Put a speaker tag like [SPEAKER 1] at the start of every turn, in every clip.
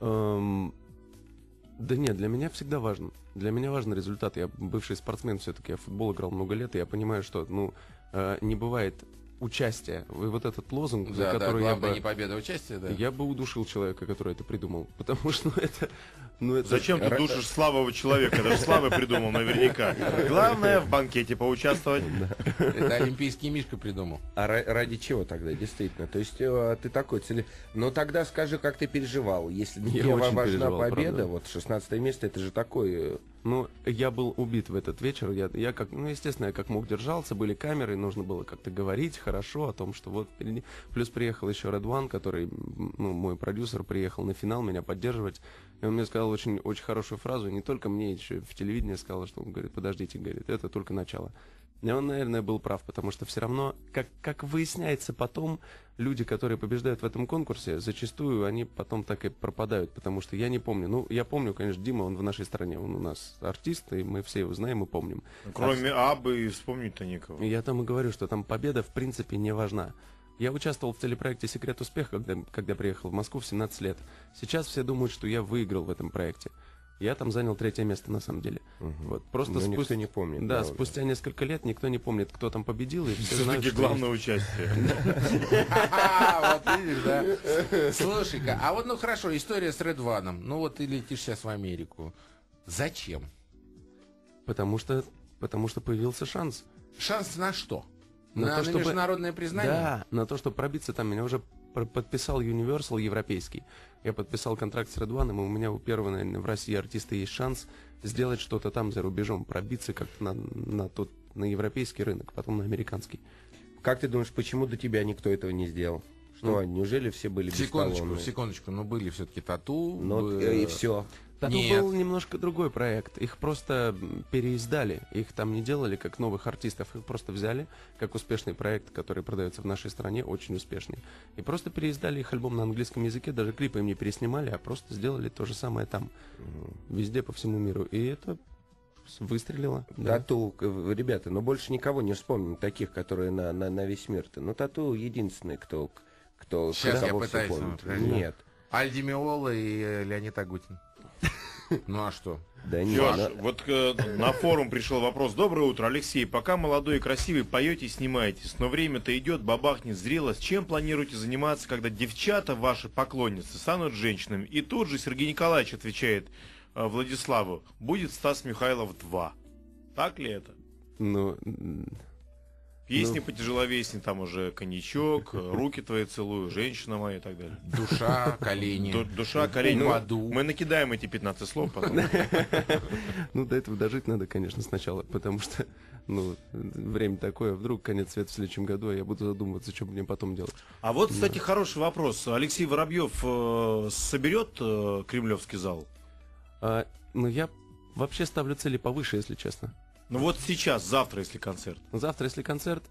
[SPEAKER 1] Эм, да нет, для меня всегда важно. Для меня важен результат. Я бывший спортсмен все-таки, я в футбол играл много лет, и я понимаю, что ну, э, не бывает участия. И вот этот лозунг, за
[SPEAKER 2] Да, да,
[SPEAKER 1] который я
[SPEAKER 2] главное
[SPEAKER 1] бы...
[SPEAKER 2] не победа, а участие, да.
[SPEAKER 1] Я бы удушил человека, который это придумал. Потому что ну, это... Ну, это
[SPEAKER 3] Зачем ты душишь слабого человека? Даже слабый придумал наверняка. Главное в банкете поучаствовать.
[SPEAKER 2] Это олимпийский Мишка придумал.
[SPEAKER 4] А ра- ради чего тогда, действительно? То есть э, ты такой цели... Ну тогда скажи, как ты переживал. Если
[SPEAKER 1] Я
[SPEAKER 4] тебе важна победа, вот 16 место, это же такой... э,
[SPEAKER 1] Ну, я был убит в этот вечер. Я, я как, ну, естественно, я как мог держался, были камеры, нужно было как-то говорить хорошо о том, что вот впереди. Плюс приехал еще Red One, который, ну, мой продюсер, приехал на финал меня поддерживать. И он мне сказал очень, очень хорошую фразу, не только мне, еще в телевидении сказал, что он говорит, подождите, говорит, это только начало. И он, наверное, был прав, потому что все равно, как, как выясняется потом, люди, которые побеждают в этом конкурсе, зачастую они потом так и пропадают, потому что я не помню. Ну, я помню, конечно, Дима, он в нашей стране, он у нас артист, и мы все его знаем и помним.
[SPEAKER 3] Кроме Абы и вспомнить-то некого.
[SPEAKER 1] И я там и говорю, что там победа в принципе не важна. Я участвовал в телепроекте «Секрет успеха», когда, когда приехал в Москву в 17 лет. Сейчас все думают, что я выиграл в этом проекте. Я там занял третье место на самом деле. Вот, просто
[SPEAKER 4] Ну, никто
[SPEAKER 1] спустя-
[SPEAKER 4] не помнит,
[SPEAKER 1] Да,
[SPEAKER 4] да, уже.
[SPEAKER 1] спустя несколько лет никто не помнит, кто там победил, и все знают,
[SPEAKER 3] Все-таки главное участие.
[SPEAKER 2] Вот видишь, да. Слушай-ка, а вот ну хорошо, история с Ред Ваном. Ну вот ты летишь сейчас в Америку. Зачем?
[SPEAKER 1] Потому что, потому что появился шанс.
[SPEAKER 2] Шанс на что?
[SPEAKER 1] На
[SPEAKER 2] На,
[SPEAKER 1] то,
[SPEAKER 2] на
[SPEAKER 1] чтобы-
[SPEAKER 2] международное признание?
[SPEAKER 1] Да, на то, чтобы пробиться там. Меня уже подписал Universal европейский. Я подписал контракт с One, и у меня у первого, наверное, в России артиста есть шанс сделать что-то там за рубежом, пробиться как-то на, на тот на европейский рынок, потом на американский.
[SPEAKER 4] Как ты думаешь, почему до тебя никто этого не сделал? Что,
[SPEAKER 1] Ну,
[SPEAKER 4] неужели все были
[SPEAKER 2] Секундочку,
[SPEAKER 4] бесталонные?
[SPEAKER 2] секундочку, ну были все-таки тату.
[SPEAKER 4] Ну,
[SPEAKER 2] бы-
[SPEAKER 4] э, и все.
[SPEAKER 1] Тату
[SPEAKER 2] Нет.
[SPEAKER 1] был немножко другой проект. Их просто переиздали. Их там не делали как новых артистов. Их просто взяли как успешный проект, который продается в нашей стране, очень успешный. И просто переиздали их альбом на английском языке. Даже клипы им не переснимали, а просто сделали то же самое там. Везде по всему миру. И это выстрелило. да.
[SPEAKER 4] Тату, ребята, но больше никого не вспомним, таких, которые на, на, на весь мир-то. Ну, тату единственный, кто, кто
[SPEAKER 2] Щас я пытаюсь, ну.
[SPEAKER 4] Нет,
[SPEAKER 2] Альди Миола и э, Леонид Агутин. Ну а что?
[SPEAKER 4] да нет.
[SPEAKER 3] Лёш,
[SPEAKER 4] на-
[SPEAKER 3] вот э, на форум пришел вопрос. Доброе утро, Алексей. Пока молодой и красивый поете и снимаетесь, но время-то идет, бабахнет зрелость. Чем планируете заниматься, когда девчата, ваши поклонницы, станут женщинами? И тут же Сергей Николаевич отвечает э, Владиславу, будет Стас Михайлов 2. Так ли это?
[SPEAKER 1] Ну,
[SPEAKER 3] Песни потяжеловеснее, там уже коньячок, э, руки твои целую, женщина моя и так далее.
[SPEAKER 2] Душа, колени.
[SPEAKER 3] Ду- душа, колени. Ну, мы накидаем эти 15 слов потом.
[SPEAKER 1] ну, до этого дожить надо, конечно, сначала, потому что, ну, время такое, вдруг конец света в следующем году, а я буду задумываться, что мне потом делать.
[SPEAKER 3] А вот, кстати, хороший вопрос. Алексей Воробьев э, соберет э, Кремлевский зал?
[SPEAKER 1] А, ну, я вообще ставлю цели повыше, если честно.
[SPEAKER 3] Ну вот сейчас, завтра, если концерт.
[SPEAKER 1] Завтра, если концерт,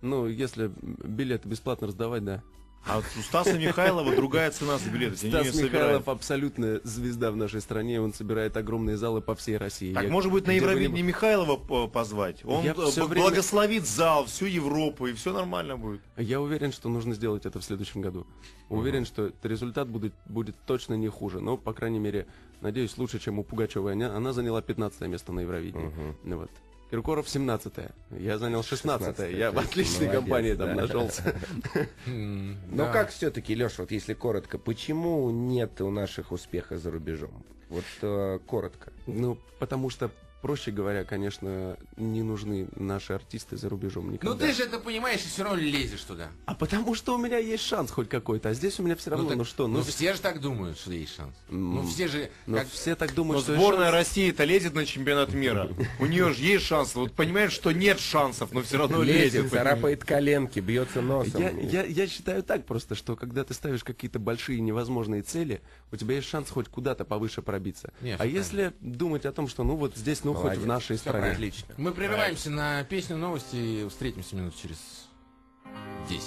[SPEAKER 1] ну, если билеты бесплатно раздавать, да.
[SPEAKER 3] А у Стаса Михайлова другая цена за билеты.
[SPEAKER 1] Стас. Михайлов абсолютная звезда в нашей стране, он собирает огромные залы по всей России.
[SPEAKER 3] Так
[SPEAKER 1] Я
[SPEAKER 3] может быть на
[SPEAKER 1] где бы
[SPEAKER 3] Михайлова позвать? Он
[SPEAKER 1] Я
[SPEAKER 3] э,
[SPEAKER 1] всё
[SPEAKER 3] б-
[SPEAKER 1] время-
[SPEAKER 3] благословит зал, всю Европу, и все нормально будет.
[SPEAKER 1] Я уверен, что нужно сделать это в следующем году. Уверен, что это результат будет, будет точно не хуже. Но, по крайней мере, надеюсь, лучше, чем у Пугачевой. Она, она заняла 15 место на Евровидении. Ну вот. Киркоров 17 Я занял 16 Я в
[SPEAKER 4] 16-е.
[SPEAKER 1] отличной
[SPEAKER 4] Молодец,
[SPEAKER 1] компании там
[SPEAKER 4] да.
[SPEAKER 1] нашелся.
[SPEAKER 2] Да.
[SPEAKER 4] как все-таки, Леша, вот если коротко, почему нет у наших успеха за рубежом? Вот э, коротко.
[SPEAKER 1] Ну, потому что, проще говоря, конечно, не нужны наши артисты за рубежом никогда.
[SPEAKER 2] Ну ты же это понимаешь и все равно лезешь туда.
[SPEAKER 1] А потому что у меня есть шанс хоть какой-то, а здесь у меня все равно, ну,
[SPEAKER 2] так-
[SPEAKER 1] что,
[SPEAKER 2] ну
[SPEAKER 1] ну,
[SPEAKER 2] все же так думают, что есть шанс. Ну все же,
[SPEAKER 1] но
[SPEAKER 2] как-
[SPEAKER 1] все так
[SPEAKER 3] Но
[SPEAKER 1] думают, что есть
[SPEAKER 3] сборная
[SPEAKER 1] шанс.
[SPEAKER 3] России-то лезет на чемпионат мира. У нее же есть шанс. Вот понимаешь, что нет шансов, но все равно
[SPEAKER 4] Лезет,
[SPEAKER 3] лезет.
[SPEAKER 4] царапает коленки, бьется носом.
[SPEAKER 1] Я, я, я считаю так просто, что когда ты ставишь какие-то большие невозможные цели, у тебя есть шанс хоть куда-то повыше пробиться.
[SPEAKER 2] Не,
[SPEAKER 1] а если думать о том, что ну вот здесь, ну
[SPEAKER 4] Молодец.
[SPEAKER 1] хоть в нашей
[SPEAKER 2] Всё
[SPEAKER 1] стране.
[SPEAKER 4] Отлично.
[SPEAKER 2] Мы прерываемся на песню новости и встретимся минут через 10.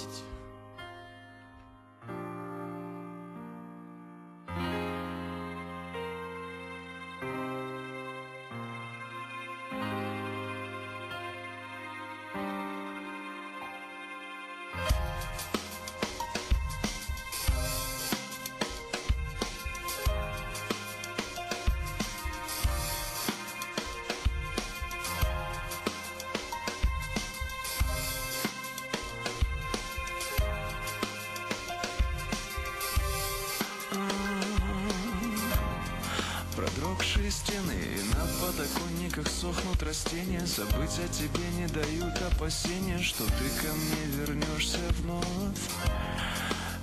[SPEAKER 1] Наши стены. И на подоконниках сохнут растения. Забыть о тебе не дают опасения Что ты ко мне вернешься вновь.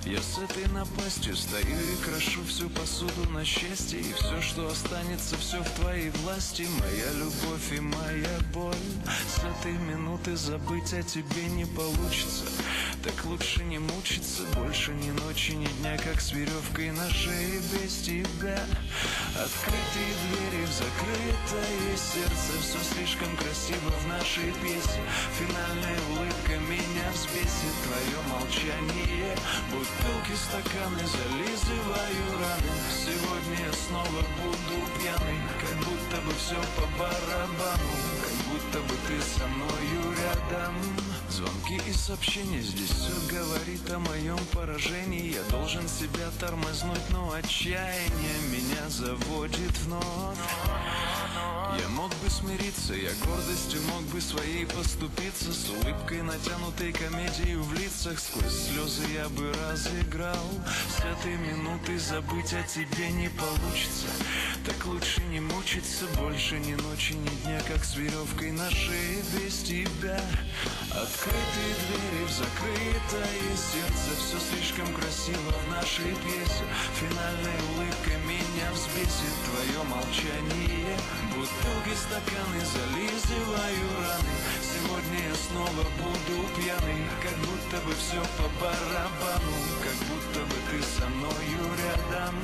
[SPEAKER 1] Я с этой напастью стою и крошу всю посуду на счастье. И все, что останется, все в твоей власти. Моя любовь и моя боль. С этой минуты забыть о тебе не получится Так лучше не мучиться Больше ни ночи, ни дня Как с веревкой на шее без тебя. Открытые двери в закрытое сердце Все слишком красиво в нашей песне. Финальная улыбка меня взбесит Твое молчание. Бутылки, стаканы Зализываю раны. Сегодня я снова буду пьяный Как будто бы все по барабану ты со мною рядом. Звонки и сообщения Здесь все говорит о моем поражении. Я должен себя тормознуть Но отчаяние меня заводит вновь я мог бы смириться, я гордостью мог бы своей поступиться С улыбкой натянутой комедией в лицах. Сквозь слезы я бы разыграл. С этой минуты забыть о тебе не получится Так лучше не мучиться больше ни ночи, ни дня Как с веревкой на шее без тебя. Открытые двери в закрытое сердце Все слишком красиво в нашей пьесе. Финальная улыбка меня взбесит Твое молчание Бутылки, стаканы, зализываю раны. Сегодня я снова буду пьяный Как будто бы все по барабану Как будто бы ты со мною рядом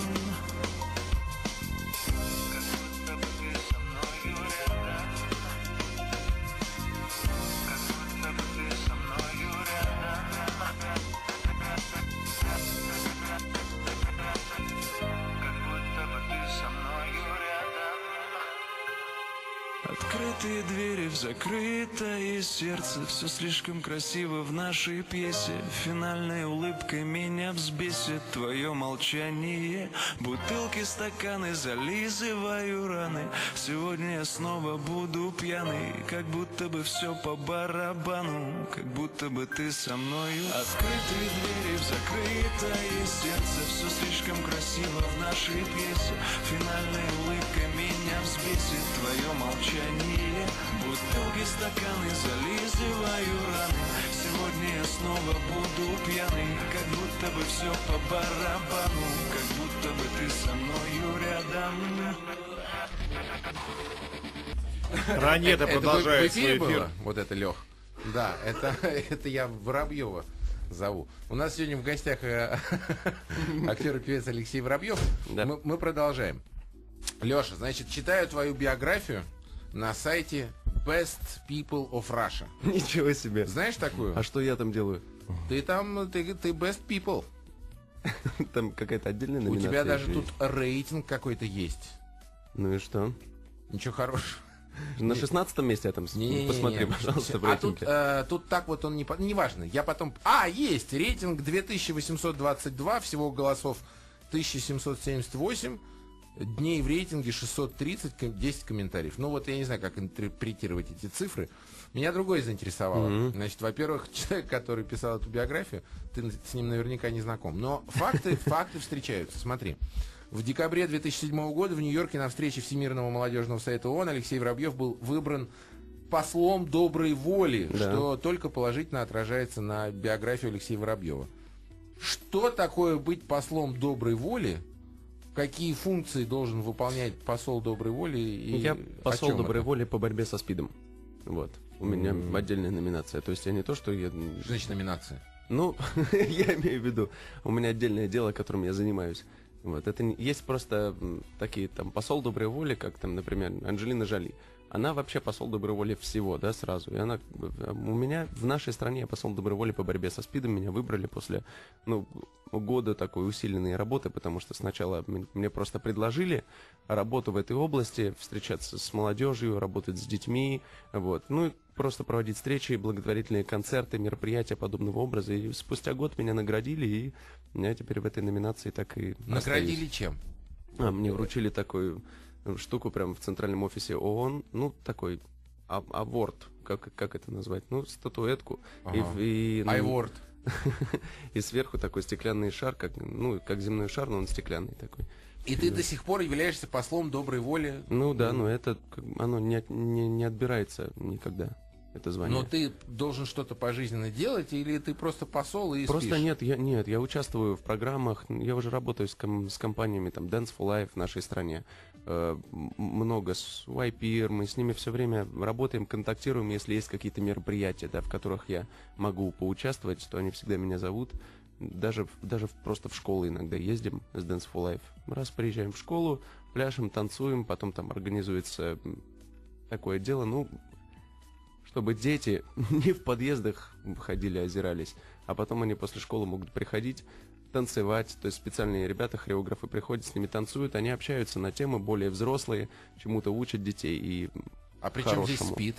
[SPEAKER 1] закрытое сердце Все слишком красиво в нашей пьесе. Финальной улыбкой меня взбесит Твое молчание. Бутылки, стаканы, зализываю раны. Сегодня я снова буду пьяный Как будто бы все по барабану. Как будто бы ты со мною Открытые двери в закрытое сердце Все слишком красиво в нашей пьесе. Финальной улыбкой меня взбесит Твое молчание Бутылки, стаканы, зализываю раны Сегодня я снова буду пьяный Как будто бы все по барабану Как будто бы ты со мною рядом
[SPEAKER 3] Ранета
[SPEAKER 2] Это
[SPEAKER 3] продолжает свой эфир.
[SPEAKER 2] Вот это Лех. Да, это, это я Воробьева зову. У нас сегодня в гостях э, актер и певец Алексей Воробьев.
[SPEAKER 4] Да.
[SPEAKER 2] Мы, мы продолжаем. Леша, значит, читаю твою биографию на сайте Best People of Russia.
[SPEAKER 4] Ничего себе.
[SPEAKER 2] Знаешь такую?
[SPEAKER 4] А что я там делаю?
[SPEAKER 2] Ты там, ты, ты Best People.
[SPEAKER 4] Там какая-то отдельная
[SPEAKER 2] У
[SPEAKER 4] номинация.
[SPEAKER 2] тебя даже тут рейтинг какой-то есть.
[SPEAKER 4] Ну и что?
[SPEAKER 2] Ничего хорошего.
[SPEAKER 4] На шестнадцатом месте я там
[SPEAKER 2] Не-не-не-не.
[SPEAKER 4] посмотри, пожалуйста, в
[SPEAKER 2] А тут,
[SPEAKER 4] рейтинге.
[SPEAKER 2] э, тут так вот он не... Неважно. Я потом... А, есть! Рейтинг 2822, всего голосов 1778. Дней в рейтинге 630, ком- 10 комментариев. Ну вот я не знаю, как интерпретировать эти цифры. Меня другое заинтересовало. Значит, во-первых, человек, который писал эту биографию, ты с ним наверняка не знаком. Но факты, факты встречаются. Смотри. В декабре 2007 года в Нью-Йорке на встрече Всемирного молодежного совета ООН Алексей Воробьев был выбран послом доброй воли,
[SPEAKER 4] Да.
[SPEAKER 2] что только положительно отражается на биографию Алексея Воробьева. Что такое быть послом доброй воли? Какие функции должен выполнять посол доброй воли? И
[SPEAKER 4] Я посол доброй
[SPEAKER 2] это?
[SPEAKER 4] воли по борьбе со СПИДом. Вот. У меня отдельная номинация. То есть я не то, что я...
[SPEAKER 2] Значит номинация?
[SPEAKER 4] Ну, я имею в виду, у меня отдельное дело, которым я занимаюсь. Вот, это не- есть просто такие там посол доброй воли, как там, например, Анджелина Жоли. Она вообще посол доброй воли всего, да, сразу. И она, у меня в нашей стране я посол доброй воли по борьбе со СПИДом. Меня выбрали после, ну, года такой усиленной работы, потому что сначала мне просто предложили работу в этой области, встречаться с молодежью, работать с детьми, вот. Ну, и просто проводить встречи, благотворительные концерты, мероприятия подобного образа. И спустя год меня наградили, и я теперь в этой номинации так и
[SPEAKER 2] Наградили
[SPEAKER 4] остаюсь.
[SPEAKER 2] чем?
[SPEAKER 4] А, мне вручили такую э, штуку прямо в центральном офисе ООН, ну, такой а- аворд, как, как это назвать, ну, статуэтку. И
[SPEAKER 2] Ага.
[SPEAKER 4] И, ну,
[SPEAKER 2] Айворд.
[SPEAKER 4] и сверху такой стеклянный шар, как, ну, как земной шар, но он стеклянный такой.
[SPEAKER 2] И ты до сих пор являешься послом доброй воли.
[SPEAKER 1] Ну да, но это оно не, не, не отбирается никогда, это звание.
[SPEAKER 2] Но ты должен что-то пожизненно делать, или ты просто посол и
[SPEAKER 1] Просто
[SPEAKER 2] спишь?
[SPEAKER 1] нет, я нет, я участвую в программах, я уже работаю с, ком- с компаниями там Dance for Life в нашей стране, много с YPR, мы с ними все время работаем, контактируем, если есть какие-то мероприятия, да, в которых я могу поучаствовать, то они всегда меня зовут. Даже, даже просто в школу иногда ездим с Dance for Life. Раз приезжаем в школу, пляшем, танцуем, потом там организуется такое дело, ну, чтобы дети не в подъездах ходили, озирались, а потом они после школы могут приходить, танцевать, то есть специальные ребята, хореографы приходят, с ними танцуют, они общаются на темы более взрослые, чему-то учат детей и
[SPEAKER 2] А при чем здесь спид?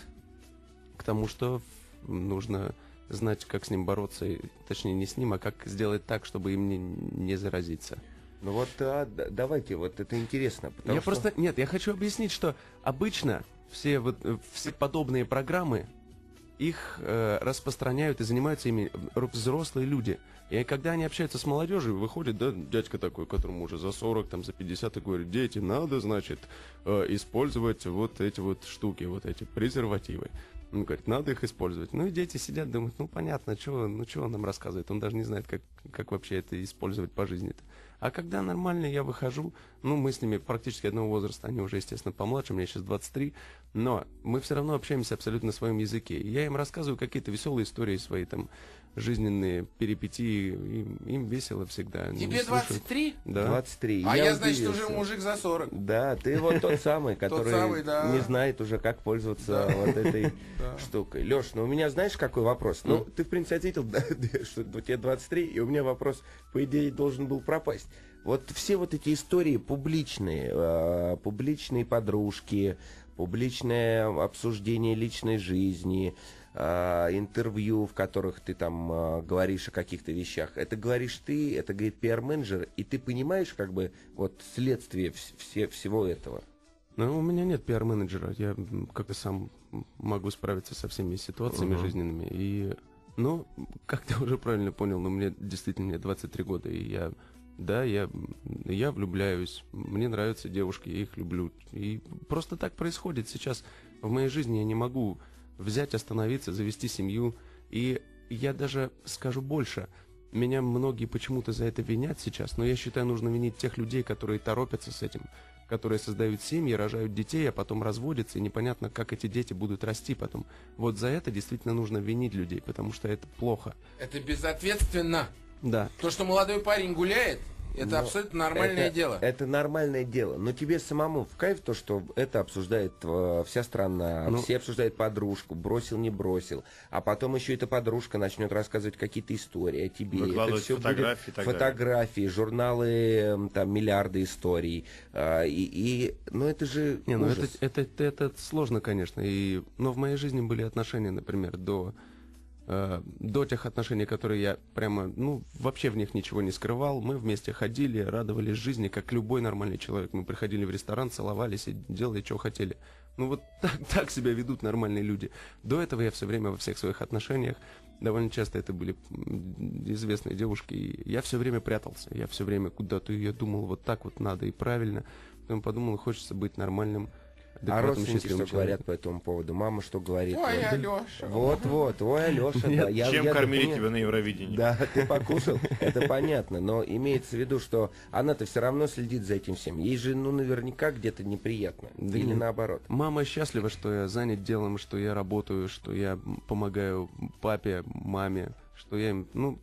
[SPEAKER 1] к тому, что нужно знать, как с ним бороться, и- точнее не с ним, а как сделать так, чтобы им не, не заразиться.
[SPEAKER 4] Ну вот а, давайте, вот это интересно.
[SPEAKER 1] я
[SPEAKER 4] что-
[SPEAKER 1] просто нет, я хочу объяснить, что обычно все вот э, все подобные программы их э, распространяют и занимаются ими взрослые люди. И когда они общаются с молодежью, выходит, да, дядька такой, которому уже за 40, там, за 50, и говорит, дети, надо, значит, э, использовать вот эти вот штуки, вот эти презервативы. Он говорит, надо их использовать. Ну и дети сидят, думают, ну понятно, чего, ну чего он нам рассказывает, он даже не знает, как, как вообще это использовать по жизни-то. А когда нормально я выхожу, ну мы с ними практически одного возраста, они уже, естественно, помладше, мне сейчас 23, но мы все равно общаемся абсолютно на своем языке. И Я им рассказываю какие-то веселые истории свои, там, жизненные перипетии, им, им весело всегда.
[SPEAKER 2] Тебе
[SPEAKER 1] слушают.
[SPEAKER 2] 23?
[SPEAKER 1] Да.
[SPEAKER 4] 23.
[SPEAKER 2] А я, значит,
[SPEAKER 4] удивился.
[SPEAKER 2] уже мужик за 40.
[SPEAKER 4] Да, ты вот тот самый, который
[SPEAKER 2] самый, да.
[SPEAKER 4] не знает уже, как пользоваться вот этой штукой. Леш, ну у меня знаешь, какой вопрос? Ну, ты, в принципе, ответил, что у тебя 23, и у меня вопрос, по идее, должен был пропасть. Вот все вот эти истории публичные, э, публичные подружки, публичное обсуждение личной жизни, э, интервью, в которых ты там э, говоришь о каких-то вещах. Это говоришь ты, это говорит пиар-менеджер, и ты понимаешь как бы вот следствие вс- все, всего этого.
[SPEAKER 1] Ну, у меня нет пиар-менеджера. Я как-то сам могу справиться со всеми ситуациями
[SPEAKER 4] Мгм.
[SPEAKER 1] жизненными. И, ну, как ты уже правильно понял, ну, мне действительно мне 23 года, и я, да, я, я влюбляюсь, мне нравятся девушки, я их люблю. И просто так происходит сейчас. В моей жизни я не могу взять, остановиться, завести семью. И я даже скажу больше. Меня многие почему-то за это винят сейчас, но я считаю, нужно винить тех людей, которые торопятся с этим, которые создают семьи, рожают детей, а потом разводятся, и непонятно, как эти дети будут расти потом. Вот за это действительно нужно винить людей, потому что это плохо.
[SPEAKER 2] Это безответственно.
[SPEAKER 1] Да.
[SPEAKER 2] То, что молодой парень гуляет, это
[SPEAKER 4] Но
[SPEAKER 2] абсолютно нормальное
[SPEAKER 4] это,
[SPEAKER 2] дело.
[SPEAKER 4] Это нормальное дело. Но тебе самому в кайф то, что это обсуждает э, вся страна,
[SPEAKER 1] Ну-
[SPEAKER 4] все обсуждают подружку, бросил, не бросил. А потом еще эта подружка начнет рассказывать какие-то истории о тебе. Это всё
[SPEAKER 3] фотографии
[SPEAKER 4] будет фотографии, журналы, там, миллиарды историй. А, и, и, ну это же
[SPEAKER 1] Не, ну это,
[SPEAKER 4] ужас.
[SPEAKER 1] это, это, это сложно, конечно. И, но в моей жизни были отношения, например, до, э, до тех отношений, которые я прямо, ну, вообще в них ничего не скрывал. Мы вместе ходили, радовались жизни, как любой нормальный человек. Мы приходили в ресторан, целовались и делали, что хотели. Ну вот так, так себя ведут нормальные люди. До этого я все время во всех своих отношениях, довольно часто это были известные девушки, и я все время прятался. Я все время куда-то, я думал, вот так вот надо и правильно. Потом подумал, хочется быть нормальным,
[SPEAKER 4] А
[SPEAKER 1] адекватным,
[SPEAKER 4] родственники что
[SPEAKER 1] счастливым
[SPEAKER 4] говорят по этому поводу? Мама что говорит?
[SPEAKER 2] Ой,
[SPEAKER 4] Вот.
[SPEAKER 2] Алеша.
[SPEAKER 4] Вот-вот, ой, Алеша, да. я-
[SPEAKER 3] Чем
[SPEAKER 4] я
[SPEAKER 3] кормили
[SPEAKER 4] документ-
[SPEAKER 3] тебя на Евровидении?
[SPEAKER 4] Да, ты покушал, это понятно, но имеется в виду, что она-то все равно следит за этим всем. Ей же, ну, наверняка где-то неприятно.
[SPEAKER 1] Да
[SPEAKER 4] Или
[SPEAKER 1] нет.
[SPEAKER 4] наоборот.
[SPEAKER 1] Мама счастлива, что я занят делом, что я работаю, что я помогаю папе, маме, что я им, ну,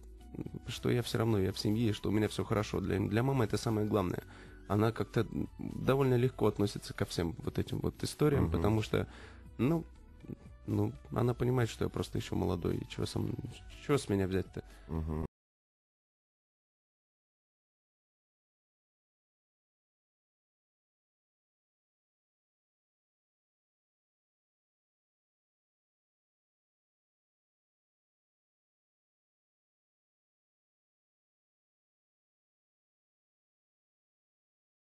[SPEAKER 1] что я все равно, я в семье, что у меня все хорошо. Для, для мамы это самое главное. Она как-то довольно легко относится ко всем вот этим вот историям,
[SPEAKER 4] Мгм.
[SPEAKER 1] потому что, ну, ну, она понимает, что я просто еще молодой, и чего, со мной- чего с меня взять-то?
[SPEAKER 4] Мгм.